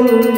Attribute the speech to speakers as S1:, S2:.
S1: Ooh.